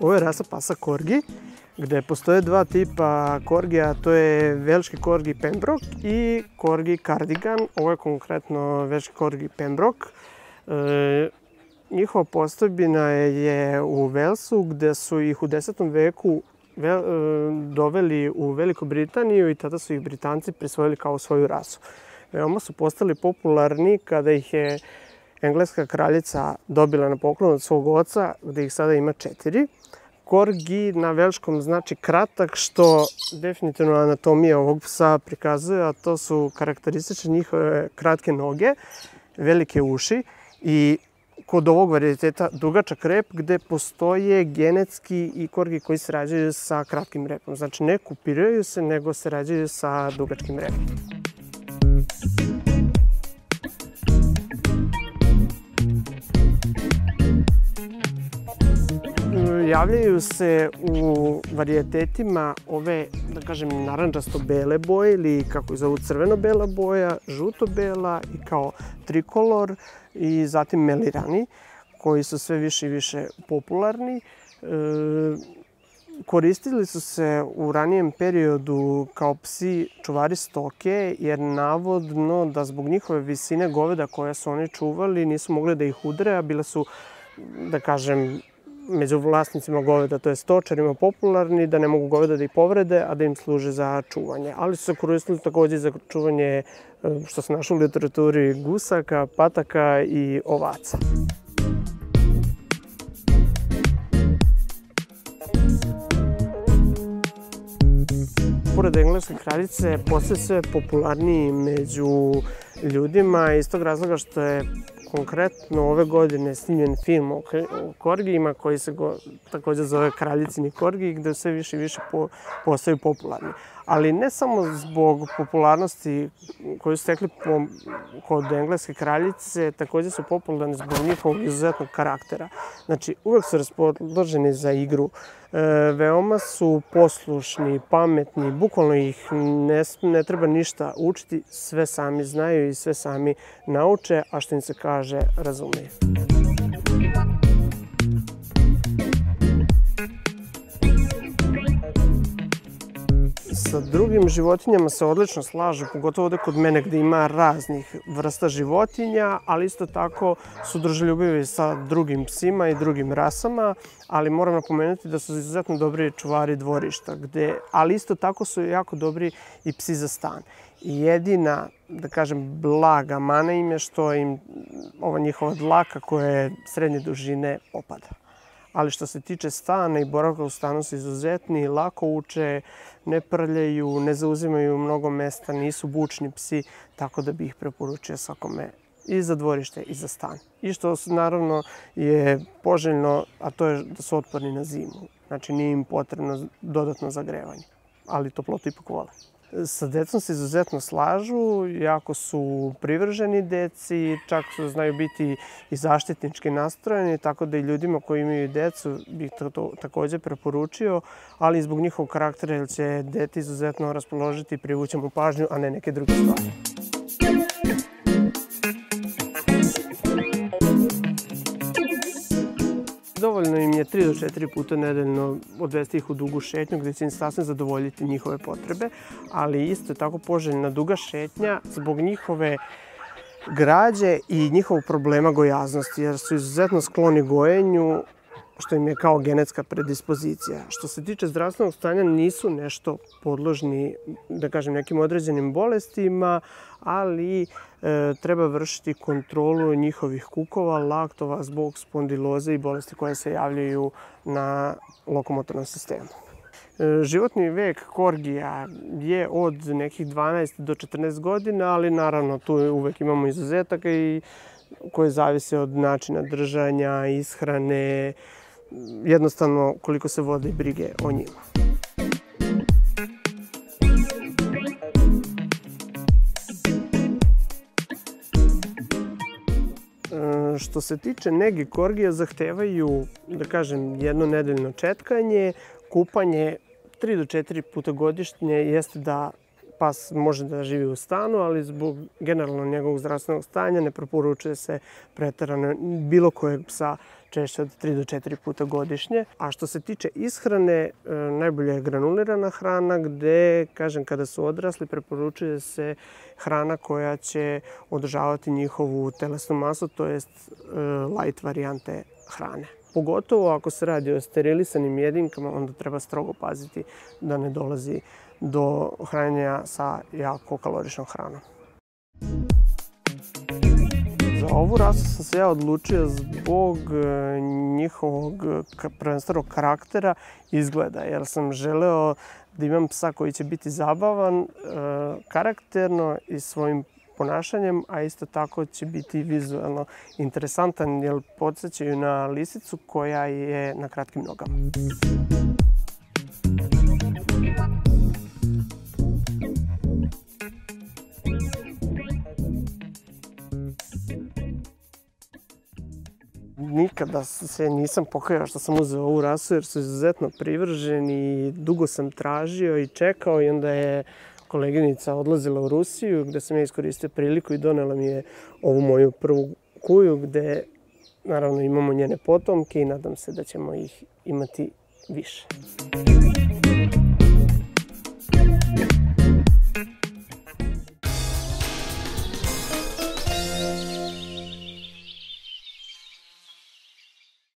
Ovo je rasa pasa korgi, gde postoje dva tipa korgija, to je velški korgi Pembroke i korgi Cardigan. Ovo je konkretno velški korgi Pembroke. E, njihova postojbina je u Velsu, gde su ih u 10. veku ve, e, doveli u Veliku Britaniju i tada su ih Britanci prisvojili kao svoju rasu. Veoma su postali popularni kada ih je engleska kraljica dobila na poklon od svog oca, gde ih sada ima četiri. Korgi na velškom znači kratak, što definitivno anatomija ovog psa prikazuje, a to su karakteristične njihove kratke noge, velike uši i kod ovog varijeteta dugačak rep gde postoje genetski i korgi koji se rađaju sa kratkim repom. Znači ne kupiraju se, nego se rađaju sa dugačkim repom. Javljaju se u varijetetima ove, da kažem, naranđasto-bele boje ili kako zovu crveno-bela boja, žuto-bela i kao trikolor i zatim melirani koji su sve više i više popularni. E, koristili su se u ranijem periodu kao psi čuvari stoke, jer navodno da zbog njihove visine goveda koje su oni čuvali nisu mogli da ih udre, a bile su, da kažem, među vlasnicima goveda, to je stočarima popularni, da ne mogu goveda da ih povrede, a da im služe za čuvanje. Ali su se koristili takođe za čuvanje, e, što se našlo u literaturi, gusaka, pataka i ovaca. Pored engleske kraljice, postaje sve popularniji među ljudima iz tog razloga što je konkretno ove godine snimljen film o, korgijima koji se go, takođe zove Kraljicini korgiji gde sve više i više po, postaju popularni. Ali ne samo zbog popularnosti koju su stekli po, kod engleske kraljice, takođe su popularni zbog njihovog izuzetnog karaktera. Znači, uvek su raspoloženi za igru, e, veoma su poslušni, pametni, bukvalno ih ne, ne treba ništa učiti, sve sami znaju i sve sami nauče, a što im se kaže, razumeju. Sa drugim životinjama se odlično slažu, pogotovo ovde kod mene gde ima raznih vrsta životinja, ali isto tako su druželjubivi sa drugim psima i drugim rasama, ali moram napomenuti da su izuzetno dobri čuvari dvorišta, gde, ali isto tako su jako dobri i psi za stan. I jedina, da kažem, blaga mana im je što im ova njihova dlaka koja je srednje dužine opada ali što se tiče stana i boravka u stanu su izuzetni, lako uče, ne prljaju, ne zauzimaju mnogo mesta, nisu bučni psi, tako da bih ih preporučio svakome i za dvorište i za stan. I što naravno je poželjno, a to je da su otporni na zimu. Znači nije im potrebno dodatno zagrevanje, ali toplotu ipak vole. Sa decom se izuzetno slažu, jako su privrženi deci, čak su, znaju biti i zaštitnički nastrojeni, tako da i ljudima koji imaju decu bih to, to takođe preporučio, ali zbog njihovog karaktera će dete izuzetno raspoložiti i privući mu pažnju, a ne neke druge stvari. Dovoljno im je 3 do 4 puta nedeljno odvesti ih u dugu šetnju gde će im sasvim zadovoljiti njihove potrebe, ali isto je tako poželjna duga šetnja zbog njihove građe i njihovog problema gojaznosti, jer su izuzetno skloni gojenju, što im je kao genetska predispozicija. Što se tiče zdravstvenog stanja, nisu nešto podložni, da kažem, nekim određenim bolestima, ali e, treba vršiti kontrolu njihovih kukova, laktova zbog spondiloze i bolesti koje se javljaju na lokomotornom sistemu. E, životni vek korgija je od nekih 12 do 14 godina, ali naravno tu uvek imamo izuzetaka i koje zavise od načina držanja, ishrane, jednostavno koliko se vode brige o njima. E, što se tiče nege korgija, zahtevaju, da kažem, jedno nedeljno četkanje, kupanje 3 do 4 puta godišnje jeste da pas može da živi u stanu, ali zbog generalno njegovog zdravstvenog stanja ne preporučuje se pretarano bilo kojeg psa češće od 3 do 4 puta godišnje. A što se tiče ishrane, e, najbolje je granulirana hrana gde, kažem, kada su odrasli, preporučuje se hrana koja će održavati njihovu telesnu masu, to jest e, light varijante hrane. Pogotovo ako se radi o sterilisanim jedinkama, onda treba strogo paziti da ne dolazi do hranjenja sa jako kaloričnom hranom. Za ovu rasu sam se ja odlučio zbog e, njihovog prvenstvenog karaktera izgleda, jer sam želeo da imam psa koji će biti zabavan e, karakterno i svojim ponašanjem, a isto tako će biti vizualno interesantan, jer podsjećaju na lisicu koja je na kratkim nogama. nikada se nisam pokajao što sam uzeo ovu rasu jer su izuzetno privrženi i dugo sam tražio i čekao i onda je koleginica odlazila u Rusiju gde sam ja iskoristio priliku i donela mi je ovu moju prvu kuju gde naravno imamo njene potomke i nadam se da ćemo ih imati više.